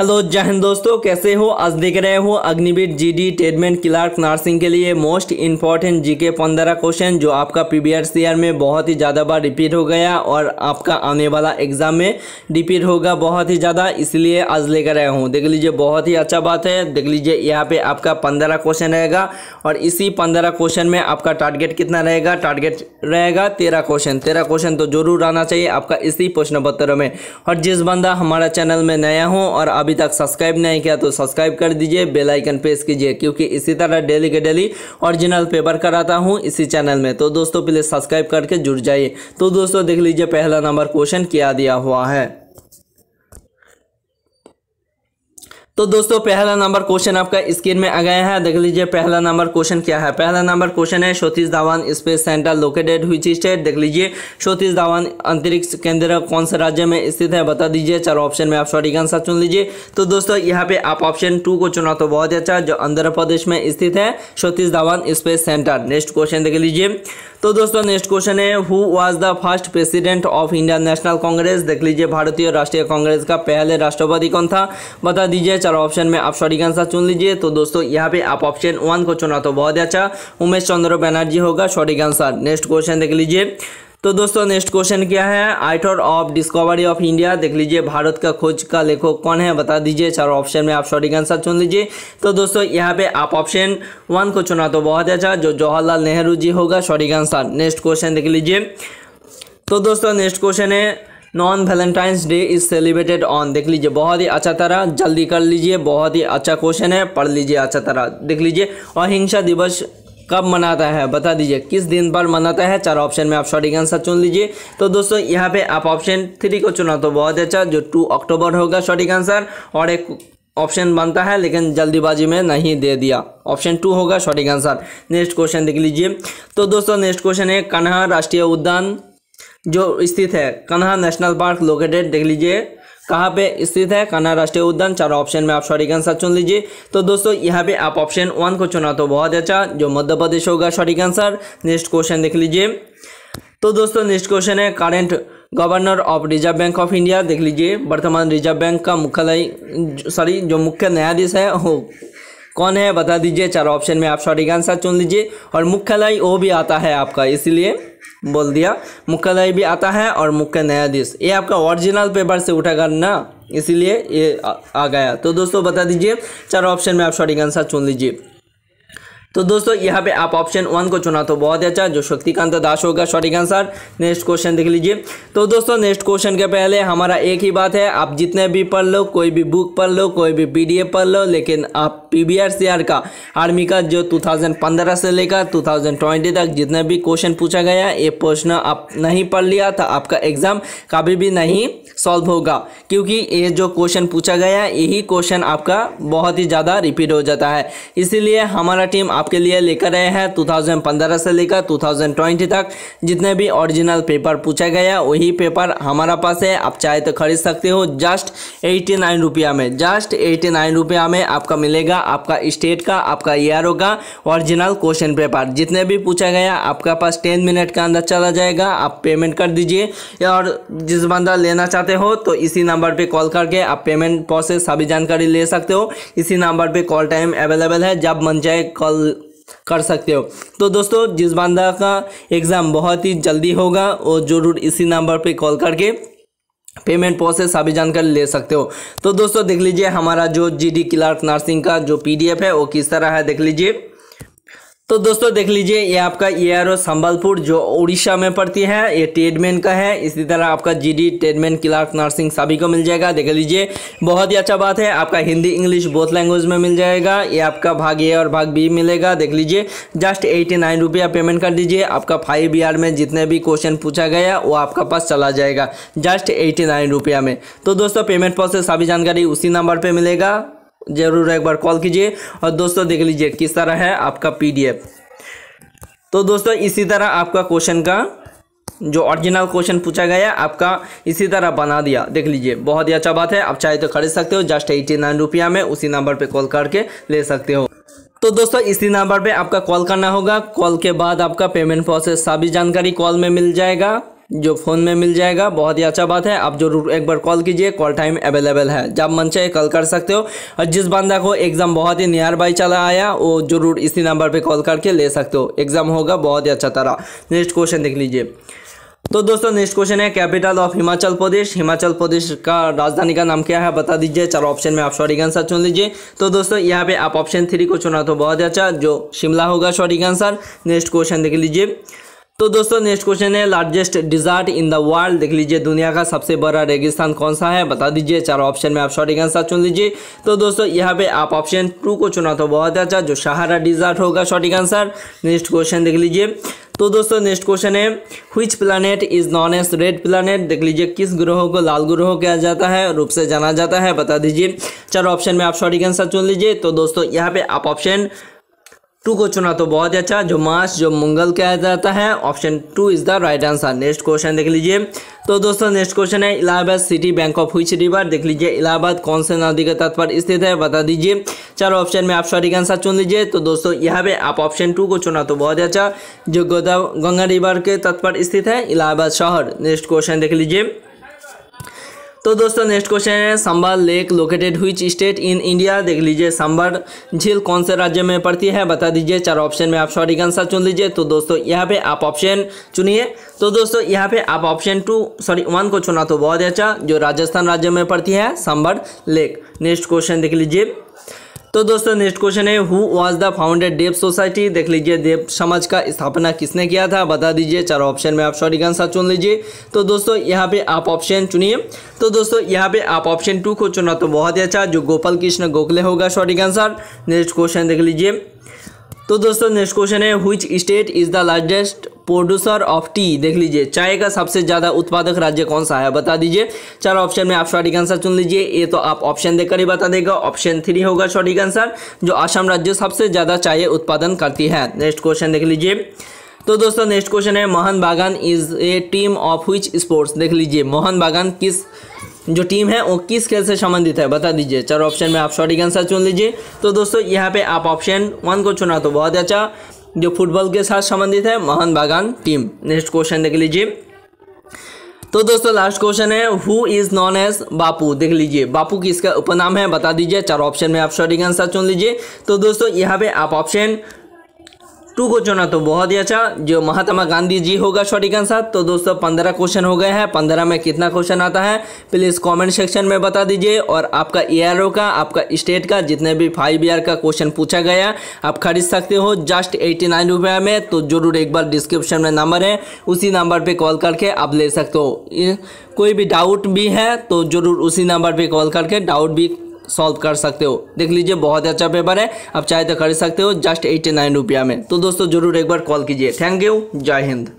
Hello जय हिंद दोस्तों, कैसे हो? आज देख रहे हो अग्निवीर जीडी टेडमेंट क्लार्क नर्सिंग के लिए मोस्ट इंपॉर्टेंट जीके पंद्रह क्वेश्चन, जो आपका पीबीआर ईयर में बहुत ही ज़्यादा बार रिपीट हो गया और आपका आने वाला एग्ज़ाम में रिपीट होगा बहुत ही ज़्यादा, इसलिए आज लेकर आया हूँ। देख लीजिए, बहुत ही अच्छा बात है। देख लीजिए, यहाँ पे आपका पंद्रह क्वेश्चन रहेगा और इसी पंद्रह क्वेश्चन में आपका टारगेट कितना रहेगा? टारगेट रहेगा तेरह क्वेश्चन। तेरह क्वेश्चन तो ज़रूर आना चाहिए आपका इसी प्रश्न पत्र में। और जिस बंदा हमारा चैनल में नया हो और अभी तक सब्सक्राइब नहीं किया तो सब्सक्राइब कर दीजिए, बेल आइकन प्रेस कीजिए, क्योंकि इसी तरह डेली के डेली ओरिजिनल पेपर कराता हूँ इसी चैनल में। तो दोस्तों प्लीज़ सब्सक्राइब करके जुड़ जाइए। तो दोस्तों, देख लीजिए, पहला नंबर क्वेश्चन क्या दिया हुआ है। तो दोस्तों, पहला नंबर क्वेश्चन आपका स्क्रीन में आ गया है। देख लीजिए, पहला नंबर क्वेश्चन क्या है? पहला नंबर क्वेश्चन है, Satish Dhawan space centre located which state. देख लीजिए, सतीश धावन अंतरिक्ष केंद्र कौन से राज्य में स्थित है, बता दीजिए। चारों ऑप्शन में आप सटीक आंसर चुन लीजिए। तो दोस्तों, यहाँ पे आप ऑप्शन टू को चुना तो बहुत अच्छा जो आंध्र प्रदेश में स्थित है, Satish Dhawan space centre. Next question देख लीजिए। तो दोस्तों नेक्स्ट क्वेश्चन है who was the first president of Indian National Congress देख लीजिए, भारतीय राष्ट्रीय कांग्रेस का पहले राष्ट्रपति कौन था? बता दीजिए, चार ऑप्शन में आप सॉरी आंसर चुन लीजिए। तो दोस्तों, यहाँ पे आप ऑप्शन वन को चुना तो बहुत अच्छा। उमेश चंद्र बनर्जी होगा सॉरी आंसर नेक्स्ट क्वेश्चन देख लीजिए। तो दोस्तों नेक्स्ट क्वेश्चन क्या है? Author of Discovery of India देख लीजिए, भारत का खोज का लेखक कौन है? बता दीजिए, चारों ऑप्शन में आप सॉरी आंसर चुन लीजिए। तो दोस्तों, यहाँ पे आप ऑप्शन वन को चुना तो बहुत अच्छा जो जवाहरलाल नेहरू जी होगा सॉरी आंसर नेक्स्ट क्वेश्चन देख लीजिए। तो दोस्तों नेक्स्ट क्वेश्चन है known Valentine's Day is celebrated on देख लीजिए, बहुत ही अच्छा तरह, जल्दी कर लीजिए, बहुत ही अच्छा क्वेश्चन है, पढ़ लीजिए अच्छा तरह। देख लीजिए, अहिंसा दिवस कब मनाता है, बता दीजिए। किस दिन पर मनाता है? चार ऑप्शन में आप सॉरी आंसर चुन लीजिए। तो दोस्तों, यहाँ पे आप ऑप्शन थ्री को चुना तो बहुत अच्छा जो टू अक्टूबर होगा सॉरी आंसर और एक ऑप्शन बनता है, लेकिन जल्दीबाजी में नहीं दे दिया। ऑप्शन टू होगा सॉरी आंसर नेक्स्ट क्वेश्चन देख लीजिए। तो दोस्तों नेक्स्ट क्वेश्चन है कन्हा राष्ट्रीय उद्यान, जो स्थित है, कन्हा नेशनल पार्क लोकेटेड देख लीजिए। कहाँ पे स्थित है? कान्हा राष्ट्रीय उद्यान, चारों ऑप्शन में आप सॉरी आंसर चुन लीजिए। तो दोस्तों, यहाँ पे आप ऑप्शन वन को चुना तो बहुत अच्छा जो मध्य प्रदेश होगा सॉरी आंसर नेक्स्ट क्वेश्चन देख लीजिए। तो दोस्तों नेक्स्ट क्वेश्चन है current governor of Reserve Bank of India देख लीजिए। वर्तमान रिज़र्व बैंक का मुख्यालय सॉरी जो मुख्य न्यायाधीश है, वो कौन है बता दीजिए चार ऑप्शन में आप सॉरी आंसर चुन लीजिए। और मुख्यालय वो भी आता है आपका इसीलिए बोल दिया। मुख्यालय भी आता है और मुख्य न्यायाधीश। ये आपका ओरिजिनल पेपर से उठा कर ना इसीलिए ये आ, आ गया। तो दोस्तों बता दीजिए चार ऑप्शन में आप सॉरी आंसर चुन लीजिए। तो दोस्तों, यहाँ पे आप ऑप्शन वन को चुना तो बहुत ही अच्छा जो शक्तिकांत दास होगा सॉरी आंसर नेक्स्ट क्वेश्चन देख लीजिए। तो दोस्तों नेक्स्ट क्वेश्चन के पहले हमारा एक ही बात है, आप जितने भी पढ़ लो, कोई भी बुक पढ़ लो, कोई भी पीडीएफ पढ़ लो, लेकिन आप पीबीआर सीआर का आर्मी का, जो 2015 से लेकर 2020 तक जितने भी क्वेश्चन पूछा गया, ये प्रश्न आप नहीं पढ़ लिया था आपका एग्ज़ाम कभी भी नहीं सॉल्व होगा। क्योंकि ये जो क्वेश्चन पूछा गया, यही क्वेश्चन आपका बहुत ही ज़्यादा रिपीट हो जाता है। इसीलिए हमारा टीम आपके लिए लेकर आए हैं 2015 से लेकर 2020 तक। जितने भी ओरिजिनल पेपर पूछा गया वही पेपर हमारा पास है। आप चाहे तो खरीद सकते हो। जस्ट एट्टी नाइन रुपया में। जस्ट एट्टी नाइन रुपया में आपका मिलेगा, आपका स्टेट का, आपका ईआरओ का ओरिजिनल क्वेश्चन पेपर जितने भी पूछा गया आपका पास टेन मिनट का अंदर चला जाएगा। आप पेमेंट कर दीजिए। और जिस बंदा लेना चाहते हो तो इसी नंबर पे कॉल करके आप पेमेंट प्रोसेस सभी जानकारी ले सकते हो। इसी नंबर पे कॉल टाइम अवेलेबल है। जब मन चाहे कॉल कर सकते हो। तो दोस्तों जिस बंदा का एग्ज़ाम बहुत ही जल्दी होगा, वो ज़रूर इसी नंबर पे कॉल करके पेमेंट प्रोसेस सभी जानकारी ले सकते हो। तो दोस्तों, देख लीजिए हमारा जो जीडी क्लार्क नर्सिंग का जो पीडीएफ है, वो किस तरह है, देख लीजिए। तो दोस्तों देख लीजिए, ये आपका ए आर संबलपुर, जो उड़ीसा में पड़ती है, ये टेडमेन का है। इसी तरह आपका जीडी टेडमेन क्लार्क नर्सिंग सभी को मिल जाएगा। देख लीजिए, बहुत ही अच्छा बात है, आपका हिंदी इंग्लिश बोथ लैंग्वेज में मिल जाएगा। ये आपका भाग ए और भाग बी मिलेगा। देख लीजिए जस्ट एटी नाइन रुपया पेमेंट कर दीजिए। आपका फाइव ईयर में जितने भी क्वेश्चन पूछा गया, वो आपका पास चला जाएगा जस्ट एटी नाइन रुपया में। तो दोस्तों पेमेंट प्रोसेस सभी जानकारी उसी नंबर पर मिलेगा। ज़रूर एक बार कॉल कीजिए और दोस्तों देख लीजिए किस तरह है आपका पीडीएफ। तो दोस्तों, इसी तरह आपका क्वेश्चन का जो ओरिजिनल क्वेश्चन पूछा गया, आपका इसी तरह बना दिया। देख लीजिए, बहुत ही अच्छा बात है। आप चाहे तो खरीद सकते हो जस्ट एट्टी नाइन रुपया में उसी नंबर पे कॉल करके ले सकते हो। तो दोस्तों, इसी नंबर पे आपका कॉल करना होगा। कॉल के बाद आपका पेमेंट प्रोसेस सभी जानकारी कॉल में मिल जाएगा। जो फ़ोन में मिल जाएगा, बहुत ही अच्छा बात है। आप ज़रूर एक बार कॉल कीजिए कॉल टाइम अवेलेबल है। जब मन चाहे कॉल कर सकते हो। और जिस बंदा को एग्ज़ाम बहुत ही नियर बाई चला आया, वो ज़रूर इसी नंबर पर कॉल करके ले सकते हो। एग्ज़ाम होगा, बहुत ही अच्छा तरह। नेक्स्ट क्वेश्चन देख लीजिए। तो दोस्तों नेक्स्ट क्वेश्चन है कैपिटल ऑफ़ हिमाचल प्रदेश हिमाचल प्रदेश का राजधानी का नाम क्या है, बता दीजिए। चार ऑप्शन में आप सॉरी आंसर चुन लीजिए। तो दोस्तों, यहाँ पे आप ऑप्शन थ्री को चुना तो बहुत अच्छा। जो शिमला होगा सॉरी आंसर नेक्स्ट क्वेश्चन देख लीजिए। तो दोस्तों नेक्स्ट क्वेश्चन है largest desert in the world देख लीजिए, दुनिया का सबसे बड़ा रेगिस्तान कौन सा है, बता दीजिए। चार ऑप्शन में आप सॉरी आंसर चुन लीजिए। तो दोस्तों, यहाँ पे आप ऑप्शन टू को चुना तो बहुत अच्छा जो सहारा डिजर्ट होगा सॉरी आंसर नेक्स्ट क्वेश्चन देख लीजिए। तो दोस्तों नेक्स्ट क्वेश्चन है which planet is known as red planet देख लीजिए, किस ग्रह को लाल ग्रह कहा जाता है, रूप से जाना जाता है, बता दीजिए। चार ऑप्शन में आप सॉरी आंसर चुन लीजिए। तो दोस्तों, यहाँ पे आप ऑप्शन टू को चुना तो बहुत ही अच्छा। जो मार्च, जो मंगल कहा जाता है, option two is the right answer. Next question देख लीजिए। तो दोस्तों, नेक्स्ट क्वेश्चन है, Allahabad city bank of which river देख लीजिए, इलाहाबाद कौन से नदी के तट पर स्थित है, बता दीजिए। चार ऑप्शन में आप सॉरी आंसर चुन लीजिए। तो दोस्तों, यहाँ पे आप ऑप्शन टू को चुना तो बहुत अच्छा। जो गोदा गंगा रिवर के तट पर स्थित है, इलाहाबाद शहर। नेक्स्ट क्वेश्चन देख लीजिए। तो दोस्तों नेक्स्ट क्वेश्चन है Sambhar lake located which state in India देख लीजिए सांबर झील कौन से राज्य में पड़ती है? बता दीजिए, चार ऑप्शन में आप सॉरी आंसर चुन लीजिए। तो दोस्तों, यहाँ पे आप ऑप्शन चुनिए। तो दोस्तों, यहाँ पे आप ऑप्शन टू सॉरी वन को चुना तो बहुत अच्छा। जो राजस्थान राज्य में पड़ती है सांबर लेक नेक्स्ट क्वेश्चन देख लीजिए। तो दोस्तों नेक्स्ट क्वेश्चन है who was the founded Dev society देख लीजिए देव समाज का स्थापना किसने किया था? बता दीजिए, चार ऑप्शन में आप सॉरी आंसर चुन लीजिए। तो दोस्तों, यहाँ पे आप ऑप्शन चुनिए। तो दोस्तों, यहाँ पे आप ऑप्शन टू को चुना तो बहुत ही अच्छा जो गोपाल कृष्ण गोखले होगा सॉरी आंसर नेक्स्ट क्वेश्चन देख लीजिए। तो दोस्तों नेक्स्ट क्वेश्चन है which state is the largest producer of tea देख लीजिए। चाय का सबसे ज़्यादा उत्पादक राज्य कौन सा है? बता दीजिए। चार ऑप्शन में आप सॉरी आंसर चुन लीजिए। ये तो आप ऑप्शन देकर ही बता देगा। ऑप्शन थ्री होगा सॉरी आंसर जो असम राज्य सबसे ज़्यादा चाय उत्पादन करती है। नेक्स्ट क्वेश्चन देख लीजिए। तो दोस्तों नेक्स्ट क्वेश्चन है, Mohan Bagan is a team of which sports देख लीजिए, मोहन बागान किस, जो टीम है, वो किस खेल से संबंधित है? बता दीजिए। चार ऑप्शन में आप सॉरी आंसर चुन लीजिए। तो दोस्तों, यहाँ पे आप ऑप्शन वन को चुना तो बहुत अच्छा। जो फुटबॉल के साथ संबंधित है, मोहन बागान टीम। नेक्स्ट क्वेश्चन देख लीजिए। तो दोस्तों लास्ट क्वेश्चन है who is known as Bapu? देख लीजिए, बापू किसका उपनाम है, बता दीजिए, चार ऑप्शन में आप सॉरी आंसर चुन लीजिए। तो दोस्तों, यहाँ पे आप ऑप्शन टू को चुना तो बहुत ही अच्छा। जो महात्मा गांधी जी होगा सॉरी आंसर। तो दोस्तों, पंद्रह क्वेश्चन हो गए हैं। पंद्रह में कितना क्वेश्चन आता है? प्लीज़ कमेंट सेक्शन में बता दीजिए। और आपका ईआरओ का, आपका स्टेट का, जितने भी फाइव ईयर का क्वेश्चन पूछा गया आप खरीद सकते हो जस्ट एट्टी नाइन में। तो ज़रूर एक बार डिस्क्रिप्शन में नंबर है। उसी नंबर पर कॉल करके आप ले सकते हो। कोई भी डाउट भी है तो ज़रूर उसी नंबर पर कॉल करके डाउट भी सॉल्व कर सकते हो। देख लीजिए, बहुत अच्छा पेपर है। आप चाहे तो खरीद सकते हो जस्ट एट्टी नाइन रुपया में। तो दोस्तों, ज़रूर एक बार कॉल कीजिए। थैंक यू जय हिंद।